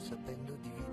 sapendo di vivere.